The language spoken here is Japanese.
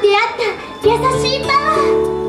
出会った優しいパワー。